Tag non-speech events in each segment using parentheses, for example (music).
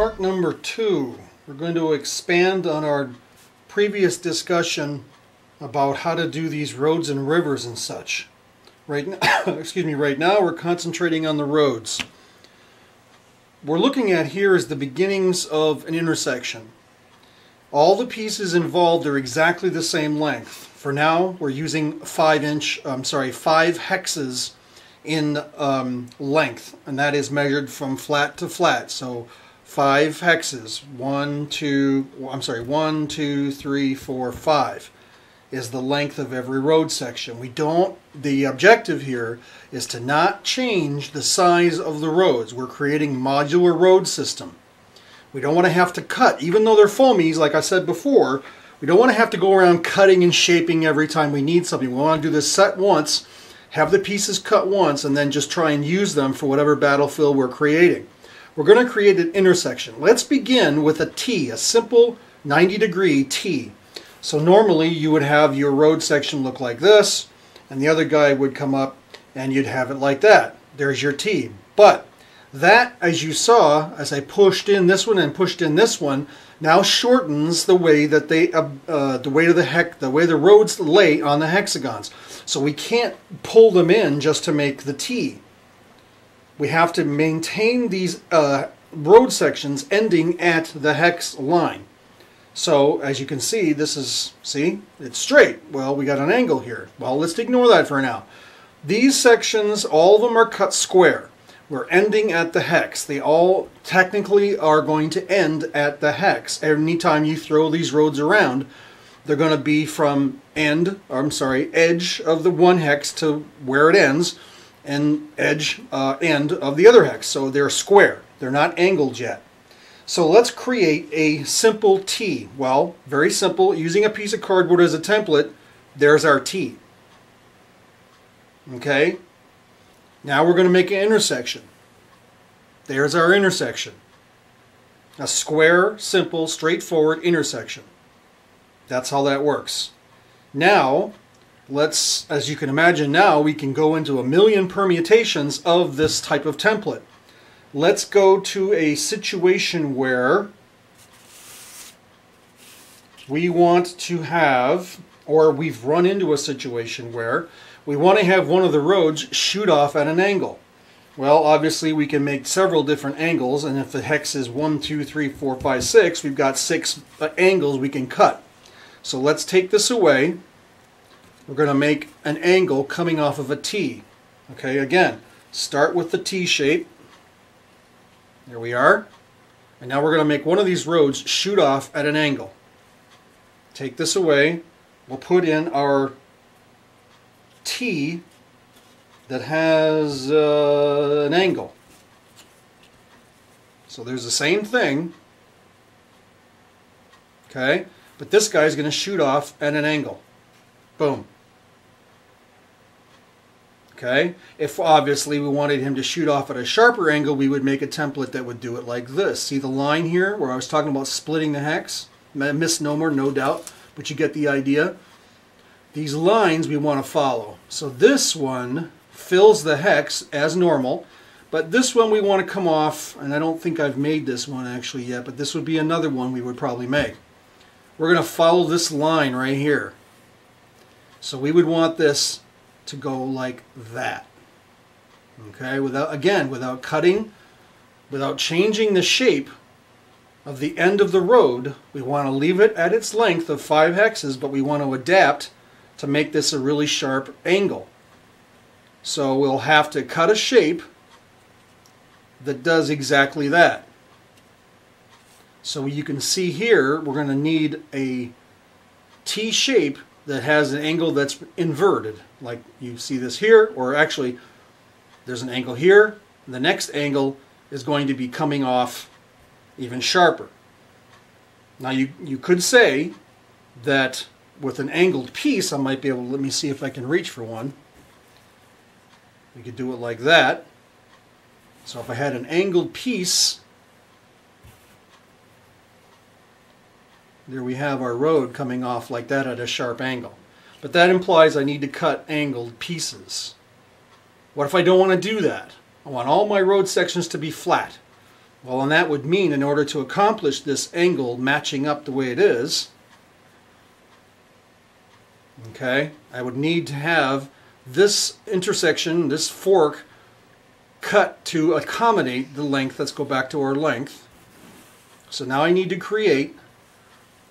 Part number two. We're going to expand on our previous discussion about how to do these roads and rivers and such. Right now, (coughs) excuse me, right now we're concentrating on the roads. We're looking at here is the beginnings of an intersection. All the pieces involved are exactly the same length. For now, we're using five inch, I'm sorry, five hexes in um, length, and that is measured from flat to flat. So five hexes, one, two, I'm sorry, one, two, three, four, five is the length of every road section. We don't, the objective here is to not change the size of the roads. We're creating modular road system. We don't want to have to cut, even though they're foamies, like I said before, we don't want to have to go around cutting and shaping every time we need something. We want to do this set once, have the pieces cut once, and then just try and use them for whatever battlefield we're creating. We're going to create an intersection. Let's begin with a T, a simple 90 degree T. So normally you would have your road section look like this, and the other guy would come up and you'd have it like that. There's your T. But that, as you saw, as I pushed in this one and pushed in this one, now shortens the way that they, uh, uh, the way the heck, the way the roads lay on the hexagons. So we can't pull them in just to make the T. We have to maintain these uh, road sections ending at the hex line. So as you can see, this is, see, it's straight. Well, we got an angle here. Well, let's ignore that for now. These sections, all of them are cut square. We're ending at the hex. They all technically are going to end at the hex. Anytime you throw these roads around, they're going to be from end, I'm sorry, edge of the one hex to where it ends, and edge, uh, end of the other hex. So they're square. They're not angled yet. So let's create a simple T. Well, very simple. Using a piece of cardboard as a template, there's our T. Okay? Now we're going to make an intersection. There's our intersection. A square, simple, straightforward intersection. That's how that works. Now, let's, as you can imagine now, we can go into a million permutations of this type of template. Let's go to a situation where we want to have, or we've run into a situation where we want to have one of the roads shoot off at an angle. Well, obviously we can make several different angles, and if the hex is 1, 2, 3, 4, 5, 6, we've got six uh, angles we can cut. So let's take this away. We're going to make an angle coming off of a T. Okay, again, start with the T shape. There we are. And now we're going to make one of these roads shoot off at an angle. Take this away. We'll put in our T that has uh, an angle. So there's the same thing. Okay? But this guy's going to shoot off at an angle. Boom. Okay, if obviously we wanted him to shoot off at a sharper angle, we would make a template that would do it like this. See the line here where I was talking about splitting the hex? Misnomer, no doubt, but you get the idea. These lines we want to follow. So this one fills the hex as normal, but this one we want to come off, and I don't think I've made this one actually yet, but this would be another one we would probably make. We're going to follow this line right here. So we would want this to go like that. Okay, without again, without cutting, without changing the shape of the end of the road, we want to leave it at its length of five hexes, but we want to adapt to make this a really sharp angle. So we'll have to cut a shape that does exactly that. So you can see here, we're going to need a T shape that has an angle that's inverted. Like you see this here or actually there's an angle here. The next angle is going to be coming off even sharper. Now you you could say that with an angled piece I might be able to let me see if I can reach for one. We could do it like that. So if I had an angled piece there we have our road coming off like that at a sharp angle. But that implies I need to cut angled pieces. What if I don't want to do that? I want all my road sections to be flat. Well, and that would mean in order to accomplish this angle matching up the way it is, okay, I would need to have this intersection, this fork, cut to accommodate the length. Let's go back to our length. So now I need to create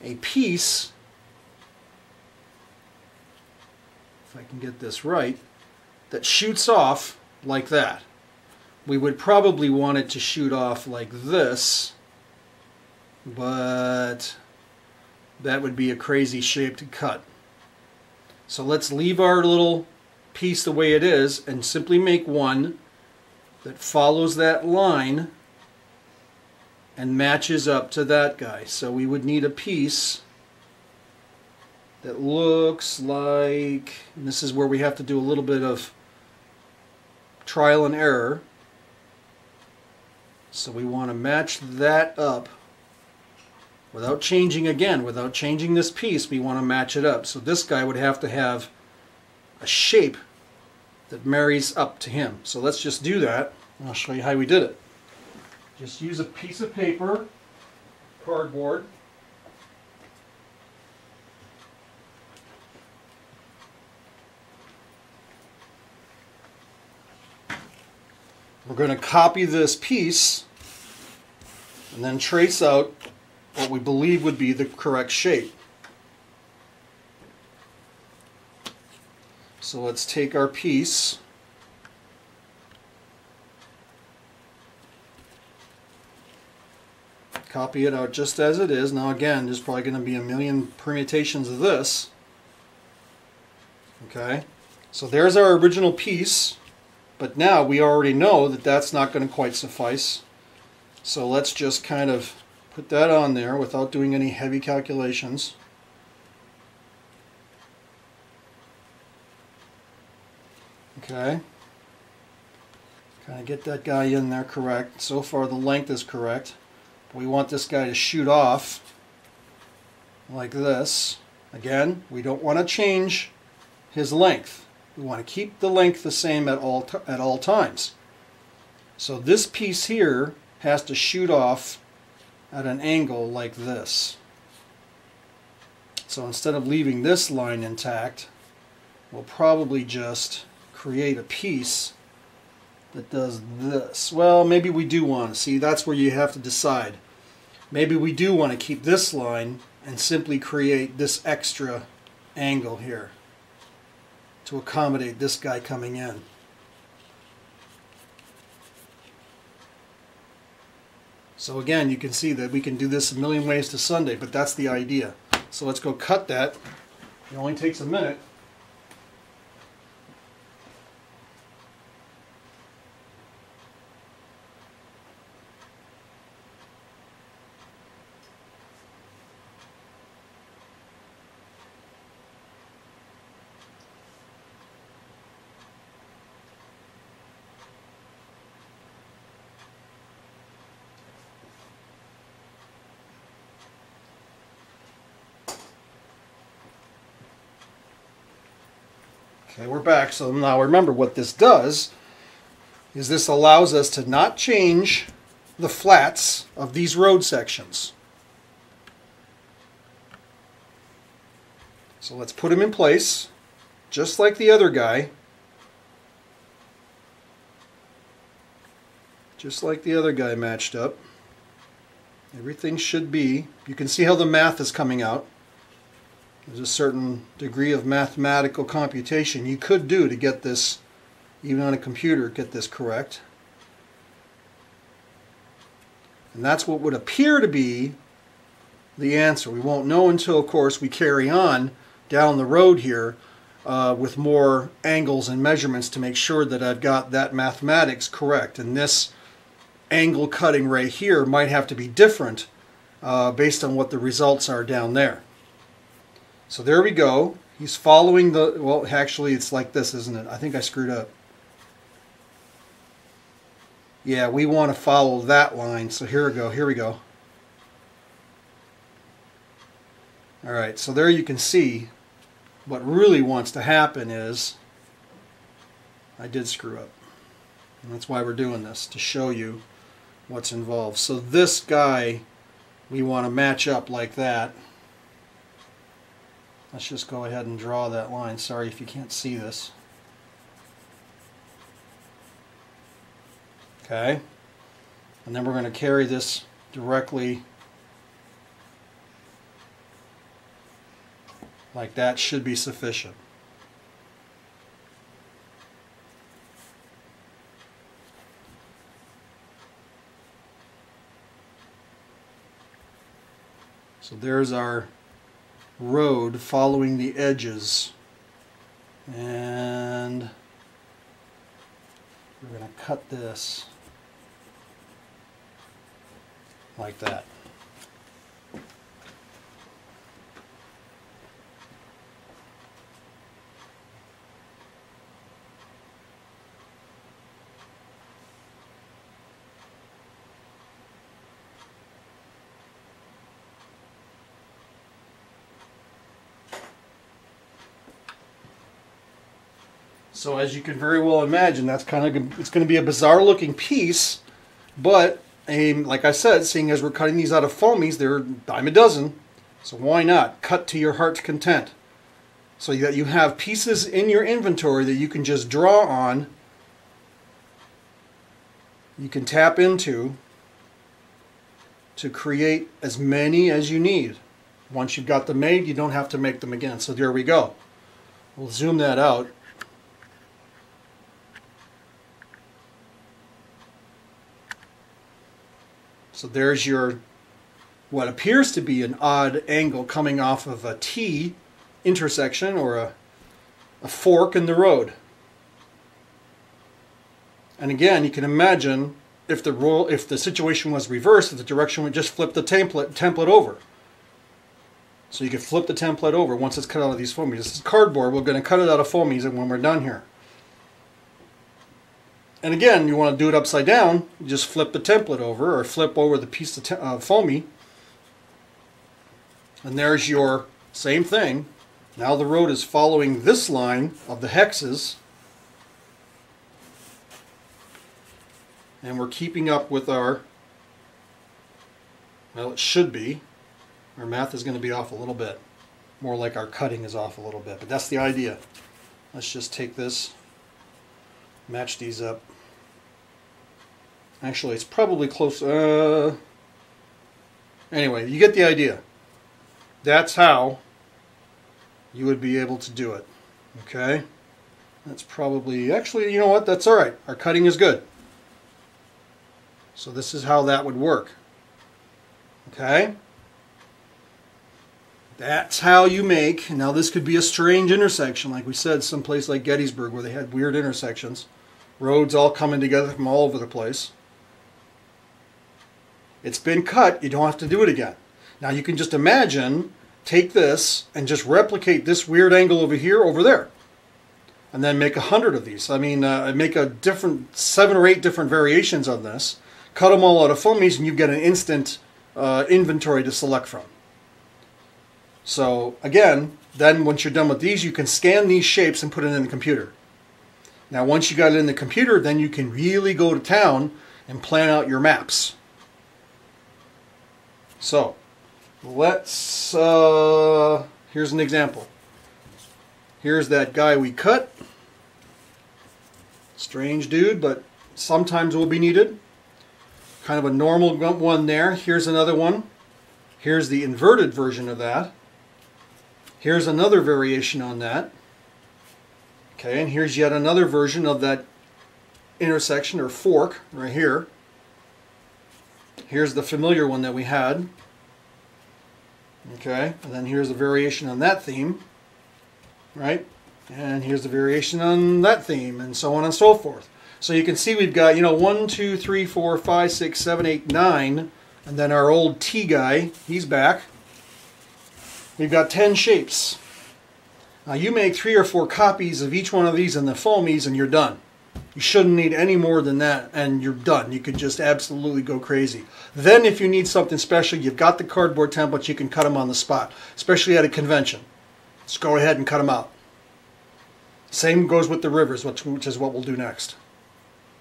a piece, if I can get this right, that shoots off like that. We would probably want it to shoot off like this, but that would be a crazy shape to cut. So let's leave our little piece the way it is and simply make one that follows that line and matches up to that guy. So we would need a piece that looks like, this is where we have to do a little bit of trial and error. So we want to match that up without changing again, without changing this piece, we want to match it up. So this guy would have to have a shape that marries up to him. So let's just do that. I'll show you how we did it. Just use a piece of paper, cardboard, We're going to copy this piece and then trace out what we believe would be the correct shape. So let's take our piece copy it out just as it is. Now again, there's probably going to be a million permutations of this. Okay, so there's our original piece, but now we already know that that's not going to quite suffice. So let's just kind of put that on there without doing any heavy calculations. Okay. Kind of get that guy in there correct. So far the length is correct. We want this guy to shoot off like this. Again, we don't want to change his length. We want to keep the length the same at all, at all times. So this piece here has to shoot off at an angle like this. So instead of leaving this line intact, we'll probably just create a piece that does this. Well, maybe we do want to. See, that's where you have to decide. Maybe we do want to keep this line and simply create this extra angle here to accommodate this guy coming in. So again, you can see that we can do this a million ways to Sunday, but that's the idea. So let's go cut that. It only takes a minute. Okay, we're back. So now remember what this does is this allows us to not change the flats of these road sections. So let's put them in place, just like the other guy. Just like the other guy matched up. Everything should be. You can see how the math is coming out. There's a certain degree of mathematical computation you could do to get this, even on a computer, get this correct. And that's what would appear to be the answer. We won't know until, of course, we carry on down the road here uh, with more angles and measurements to make sure that I've got that mathematics correct. And this angle cutting right here might have to be different uh, based on what the results are down there. So there we go. He's following the, well, actually it's like this, isn't it? I think I screwed up. Yeah, we want to follow that line. So here we go. Here we go. All right, so there you can see what really wants to happen is I did screw up. And that's why we're doing this, to show you what's involved. So this guy, we want to match up like that. Let's just go ahead and draw that line. Sorry if you can't see this. Okay. And then we're going to carry this directly like that should be sufficient. So there's our road following the edges. And we're going to cut this like that. So as you can very well imagine, that's kind of it's going to be a bizarre looking piece, but um, like I said, seeing as we're cutting these out of foamies, they're dime a dozen. So why not cut to your heart's content? So that you have pieces in your inventory that you can just draw on, you can tap into to create as many as you need. Once you've got them made, you don't have to make them again. So there we go. We'll zoom that out. So there's your, what appears to be an odd angle coming off of a T intersection or a, a fork in the road. And again, you can imagine if the rule, if the situation was reversed, if the direction would just flip the template template over. So you can flip the template over once it's cut out of these foamies. This is cardboard. We're going to cut it out of foamies and when we're done here. And again, you want to do it upside down, you just flip the template over or flip over the piece of uh, foamy. And there's your same thing. Now the road is following this line of the hexes. And we're keeping up with our, well it should be. Our math is going to be off a little bit. More like our cutting is off a little bit, but that's the idea. Let's just take this match these up. Actually, it's probably close. Uh, anyway, you get the idea. That's how you would be able to do it. Okay? That's probably, actually, you know what? That's all right. Our cutting is good. So this is how that would work. Okay? That's how you make, now this could be a strange intersection, like we said, someplace like Gettysburg where they had weird intersections. Roads all coming together from all over the place. It's been cut, you don't have to do it again. Now you can just imagine, take this and just replicate this weird angle over here, over there. And then make a hundred of these. I mean, uh, make a different, seven or eight different variations on this. Cut them all out of foamies and you get an instant uh, inventory to select from. So again, then once you're done with these, you can scan these shapes and put it in the computer. Now once you got it in the computer, then you can really go to town and plan out your maps. So let's, uh, here's an example. Here's that guy we cut. Strange dude, but sometimes will be needed. Kind of a normal one there. Here's another one. Here's the inverted version of that. Here's another variation on that. Okay, and here's yet another version of that intersection or fork right here. Here's the familiar one that we had. Okay, and then here's a variation on that theme, right? And here's the variation on that theme, and so on and so forth. So you can see we've got, you know, one, two, three, four, five, six, seven, eight, nine, and then our old T guy, he's back. We've got 10 shapes. Now you make three or four copies of each one of these in the foamies and you're done. You shouldn't need any more than that and you're done. You could just absolutely go crazy. Then if you need something special, you've got the cardboard templates, you can cut them on the spot, especially at a convention. Just go ahead and cut them out. Same goes with the rivers, which, which is what we'll do next.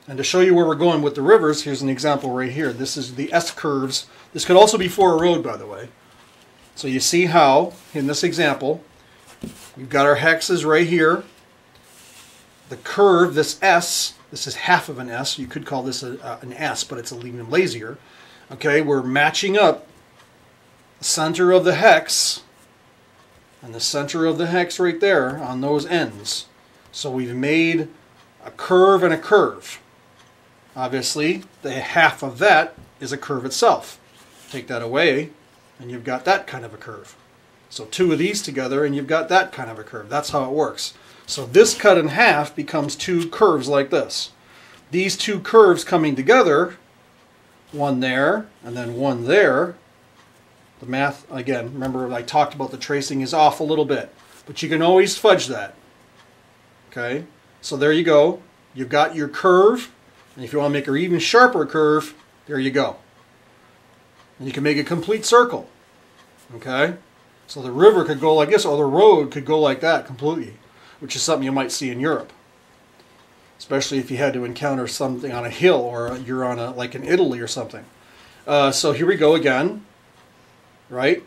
And to show you where we're going with the rivers, here's an example right here. This is the S curves. This could also be for a road, by the way. So you see how, in this example, we've got our hexes right here. The curve, this S, this is half of an S. You could call this a, an S, but it's a even lazier. Okay, we're matching up the center of the hex and the center of the hex right there on those ends. So we've made a curve and a curve. Obviously, the half of that is a curve itself. Take that away, and you've got that kind of a curve. So two of these together, and you've got that kind of a curve. That's how it works. So this cut in half becomes two curves like this. These two curves coming together, one there, and then one there, the math, again, remember I talked about the tracing is off a little bit, but you can always fudge that. Okay, so there you go. You've got your curve, and if you want to make an even sharper curve, there you go. And you can make a complete circle. Okay? So the river could go like this, or the road could go like that completely, which is something you might see in Europe. Especially if you had to encounter something on a hill, or you're on a like in Italy or something. Uh, so here we go again, right?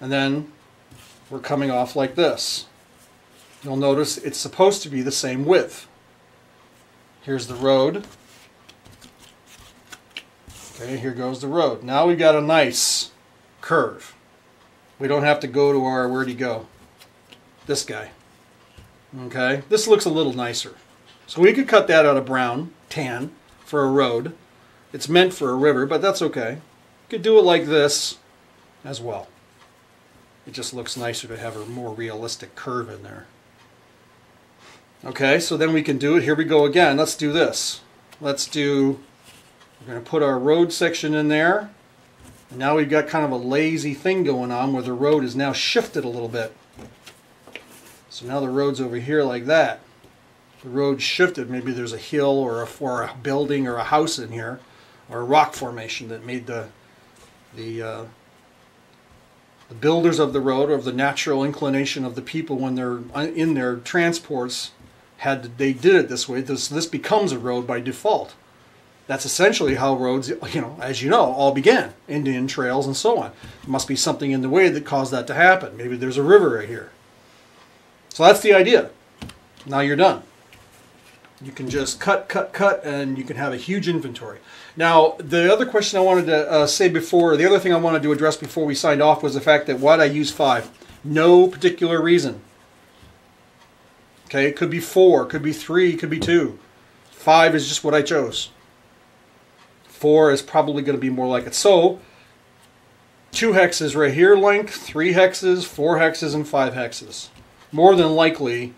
And then we're coming off like this. You'll notice it's supposed to be the same width. Here's the road. Okay, here goes the road. Now we've got a nice curve. We don't have to go to our, where'd he go? This guy. Okay, this looks a little nicer. So we could cut that out of brown, tan, for a road. It's meant for a river, but that's okay. You could do it like this as well. It just looks nicer to have a more realistic curve in there. Okay, so then we can do it. Here we go again. Let's do this. Let's do, we're going to put our road section in there. Now we've got kind of a lazy thing going on where the road is now shifted a little bit. So now the road's over here like that. The road shifted. Maybe there's a hill or a, or a building or a house in here or a rock formation that made the, the, uh, the builders of the road or of the natural inclination of the people when they're in their transports had they did it this way, this this becomes a road by default. That's essentially how roads, you know, as you know, all began. Indian trails and so on. There must be something in the way that caused that to happen. Maybe there's a river right here. So that's the idea. Now you're done. You can just cut, cut, cut, and you can have a huge inventory. Now, the other question I wanted to uh, say before, the other thing I wanted to address before we signed off was the fact that why did I use five? No particular reason. Okay, it could be four, it could be three, it could be two. Five is just what I chose. Four is probably going to be more like it. So, two hexes right here length, three hexes, four hexes, and five hexes. More than likely,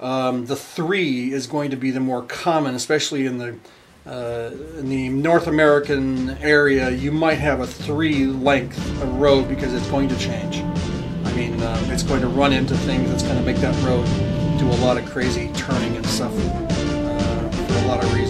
um, the three is going to be the more common, especially in the uh, in the North American area. You might have a three length road because it's going to change. I mean, uh, it's going to run into things that's going to make that road do a lot of crazy turning and stuff uh, for a lot of reasons.